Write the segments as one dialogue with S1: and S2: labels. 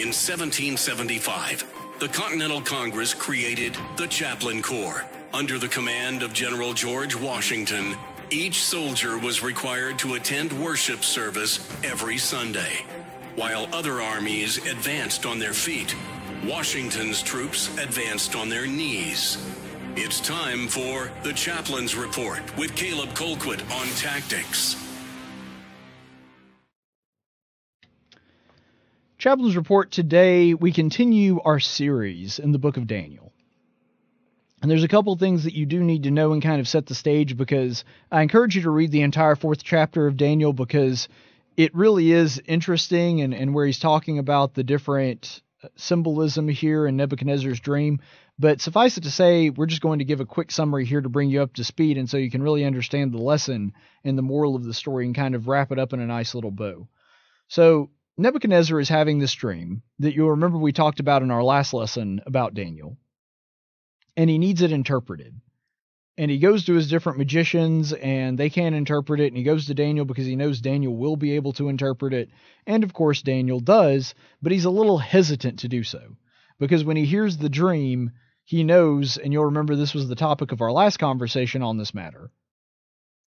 S1: In 1775, the Continental Congress created the Chaplain Corps. Under the command of General George Washington, each soldier was required to attend worship service every Sunday. While other armies advanced on their feet, Washington's troops advanced on their knees. It's time for the Chaplain's Report with Caleb Colquitt on tactics.
S2: Chaplain's Report today, we continue our series in the book of Daniel. And there's a couple things that you do need to know and kind of set the stage because I encourage you to read the entire fourth chapter of Daniel because it really is interesting and, and where he's talking about the different uh, symbolism here in Nebuchadnezzar's dream. But suffice it to say, we're just going to give a quick summary here to bring you up to speed and so you can really understand the lesson and the moral of the story and kind of wrap it up in a nice little bow. So, Nebuchadnezzar is having this dream that you'll remember we talked about in our last lesson about Daniel, and he needs it interpreted. And he goes to his different magicians, and they can't interpret it. And he goes to Daniel because he knows Daniel will be able to interpret it. And of course, Daniel does, but he's a little hesitant to do so. Because when he hears the dream, he knows, and you'll remember this was the topic of our last conversation on this matter,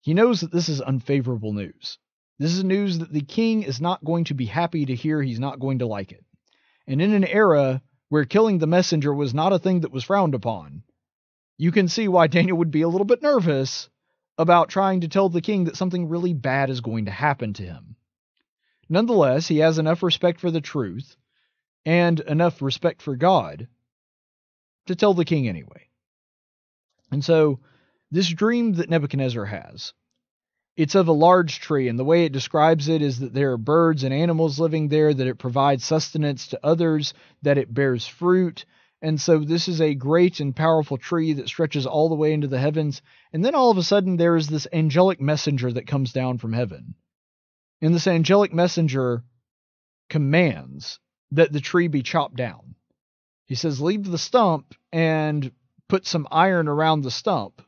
S2: he knows that this is unfavorable news. This is news that the king is not going to be happy to hear. He's not going to like it. And in an era where killing the messenger was not a thing that was frowned upon, you can see why Daniel would be a little bit nervous about trying to tell the king that something really bad is going to happen to him. Nonetheless, he has enough respect for the truth and enough respect for God to tell the king anyway. And so, this dream that Nebuchadnezzar has it's of a large tree, and the way it describes it is that there are birds and animals living there, that it provides sustenance to others, that it bears fruit. And so this is a great and powerful tree that stretches all the way into the heavens. And then all of a sudden, there is this angelic messenger that comes down from heaven. And this angelic messenger commands that the tree be chopped down. He says, Leave the stump and put some iron around the stump,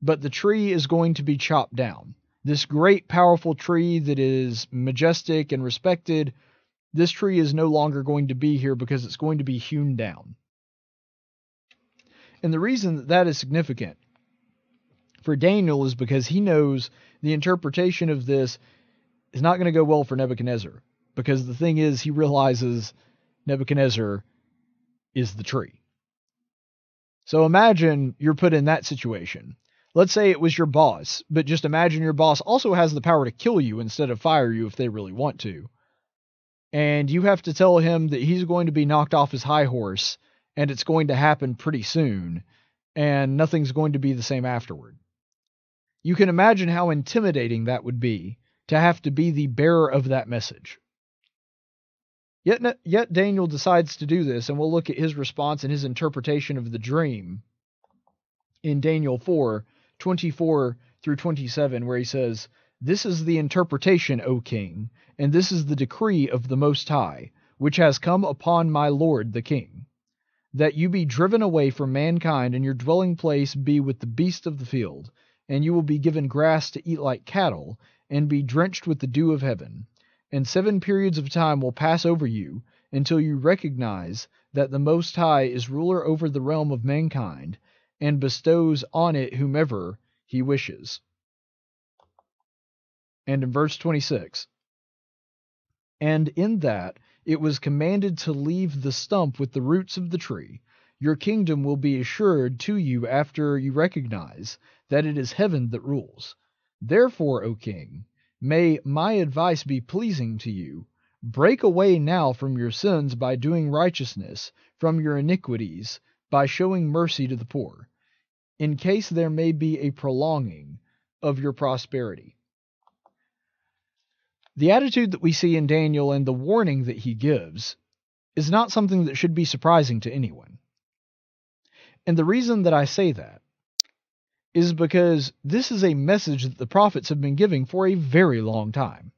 S2: but the tree is going to be chopped down this great, powerful tree that is majestic and respected, this tree is no longer going to be here because it's going to be hewn down. And the reason that that is significant for Daniel is because he knows the interpretation of this is not going to go well for Nebuchadnezzar. Because the thing is, he realizes Nebuchadnezzar is the tree. So imagine you're put in that situation. Let's say it was your boss, but just imagine your boss also has the power to kill you instead of fire you if they really want to. And you have to tell him that he's going to be knocked off his high horse and it's going to happen pretty soon and nothing's going to be the same afterward. You can imagine how intimidating that would be to have to be the bearer of that message. Yet, yet Daniel decides to do this, and we'll look at his response and his interpretation of the dream in Daniel 4, 24 through 27, where he says, This is the interpretation, O king, and this is the decree of the Most High, which has come upon my lord the king, that you be driven away from mankind, and your dwelling place be with the beasts of the field, and you will be given grass to eat like cattle, and be drenched with the dew of heaven. And seven periods of time will pass over you, until you recognize that the Most High is ruler over the realm of mankind, and bestows on it whomever he wishes. And in verse 26, and in that it was commanded to leave the stump with the roots of the tree, your kingdom will be assured to you after you recognize that it is heaven that rules. Therefore, O king, may my advice be pleasing to you. Break away now from your sins by doing righteousness, from your iniquities by showing mercy to the poor in case there may be a prolonging of your prosperity. The attitude that we see in Daniel and the warning that he gives is not something that should be surprising to anyone. And the reason that I say that is because this is a message that the prophets have been giving for a very long time.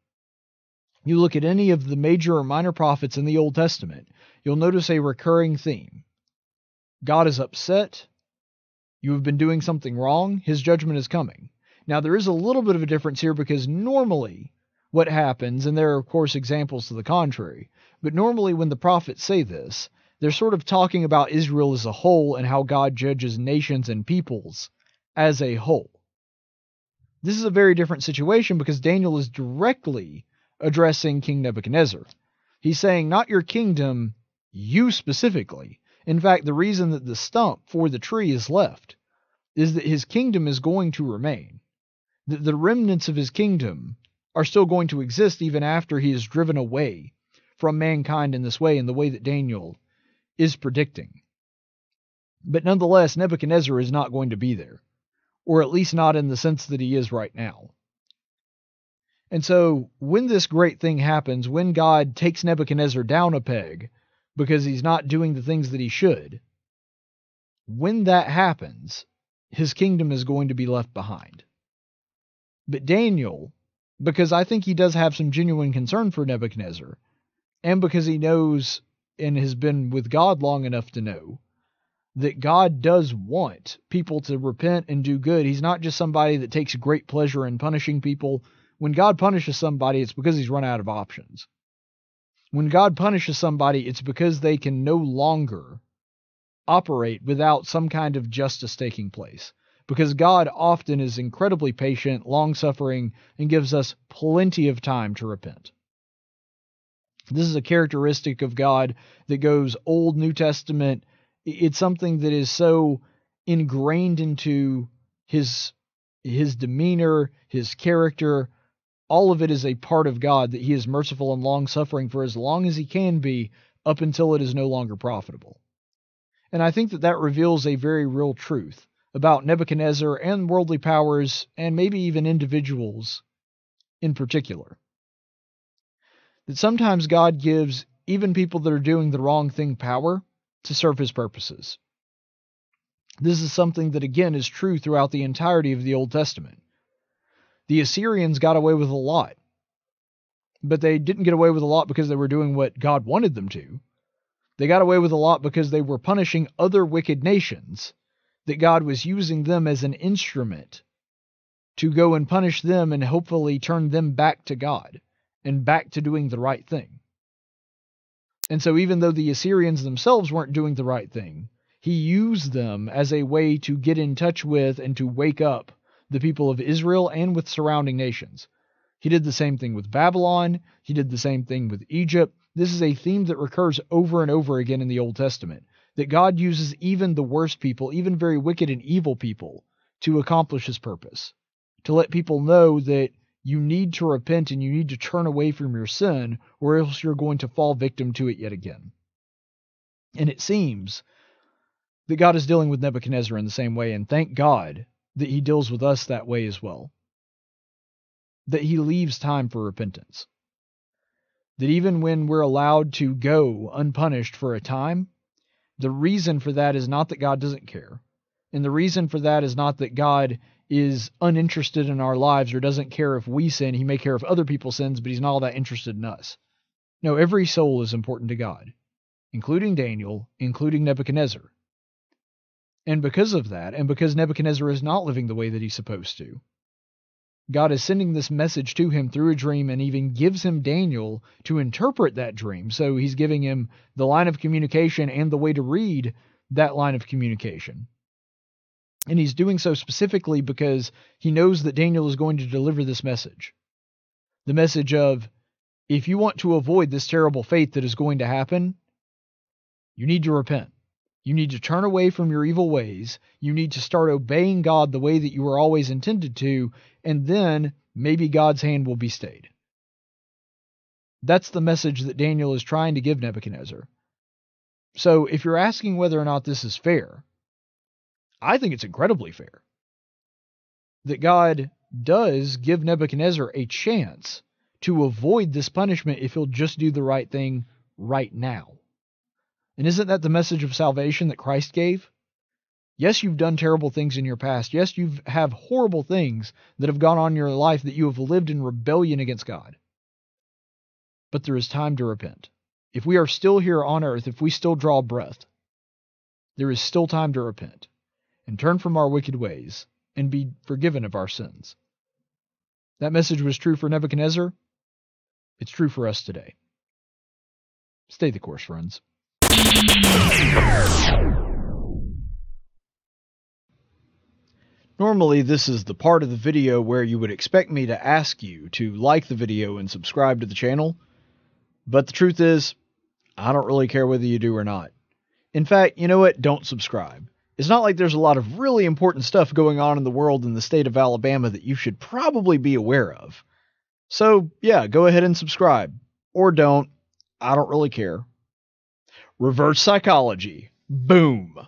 S2: You look at any of the major or minor prophets in the Old Testament, you'll notice a recurring theme. God is upset, you have been doing something wrong, his judgment is coming. Now, there is a little bit of a difference here because normally, what happens, and there are, of course, examples to the contrary, but normally when the prophets say this, they're sort of talking about Israel as a whole and how God judges nations and peoples as a whole. This is a very different situation because Daniel is directly addressing King Nebuchadnezzar. He's saying, Not your kingdom, you specifically. In fact, the reason that the stump for the tree is left is that his kingdom is going to remain. That the remnants of his kingdom are still going to exist even after he is driven away from mankind in this way, in the way that Daniel is predicting. But nonetheless, Nebuchadnezzar is not going to be there or at least not in the sense that he is right now. And so, when this great thing happens, when God takes Nebuchadnezzar down a peg because he's not doing the things that he should, when that happens, his kingdom is going to be left behind. But Daniel, because I think he does have some genuine concern for Nebuchadnezzar, and because he knows and has been with God long enough to know that God does want people to repent and do good. He's not just somebody that takes great pleasure in punishing people. When God punishes somebody, it's because he's run out of options. When God punishes somebody, it's because they can no longer operate without some kind of justice taking place. Because God often is incredibly patient, long suffering, and gives us plenty of time to repent. This is a characteristic of God that goes Old New Testament it's something that is so ingrained into his his demeanor, his character, all of it is a part of God that he is merciful and long suffering for as long as he can be up until it is no longer profitable. And I think that that reveals a very real truth about Nebuchadnezzar and worldly powers and maybe even individuals in particular. That sometimes God gives even people that are doing the wrong thing power to serve his purposes. This is something that again is true throughout the entirety of the Old Testament. The Assyrians got away with a lot, but they didn't get away with a lot because they were doing what God wanted them to. They got away with a lot because they were punishing other wicked nations, that God was using them as an instrument to go and punish them and hopefully turn them back to God and back to doing the right thing. And so, even though the Assyrians themselves weren't doing the right thing, he used them as a way to get in touch with and to wake up the people of Israel and with surrounding nations. He did the same thing with Babylon, he did the same thing with Egypt. This is a theme that recurs over and over again in the Old Testament that God uses even the worst people, even very wicked and evil people, to accomplish his purpose. To let people know that you need to repent and you need to turn away from your sin, or else you're going to fall victim to it yet again. And it seems that God is dealing with Nebuchadnezzar in the same way, and thank God that he deals with us that way as well. That he leaves time for repentance. That even when we're allowed to go unpunished for a time, the reason for that is not that God doesn't care. And the reason for that is not that God is uninterested in our lives or doesn't care if we sin. He may care if other people sins, but he's not all that interested in us. No, every soul is important to God, including Daniel, including Nebuchadnezzar. And because of that, and because Nebuchadnezzar is not living the way that he's supposed to, God is sending this message to him through a dream and even gives him Daniel to interpret that dream. So he's giving him the line of communication and the way to read that line of communication. And he's doing so specifically because he knows that Daniel is going to deliver this message. The message of, if you want to avoid this terrible fate that is going to happen, you need to repent. You need to turn away from your evil ways. You need to start obeying God the way that you were always intended to, and then maybe God's hand will be stayed. That's the message that Daniel is trying to give Nebuchadnezzar. So if you're asking whether or not this is fair, I think it's incredibly fair that God does give Nebuchadnezzar a chance to avoid this punishment if he'll just do the right thing right now. And isn't that the message of salvation that Christ gave? Yes, you've done terrible things in your past. Yes, you have horrible things that have gone on in your life that you have lived in rebellion against God. But there is time to repent. If we are still here on earth, if we still draw breath, there is still time to repent and turn from our wicked ways and be forgiven of our sins. That message was true for Nebuchadnezzar, It's true for us today. Stay the course, friends. Normally, this is the part of the video where you would expect me to ask you to like the video and subscribe to the channel, but the truth is, I don't really care whether you do or not. In fact, you know what? Don't subscribe. It's not like there's a lot of really important stuff going on in the world in the state of Alabama that you should probably be aware of. So, yeah, go ahead and subscribe. Or don't. I don't really care. Reverse psychology. Boom.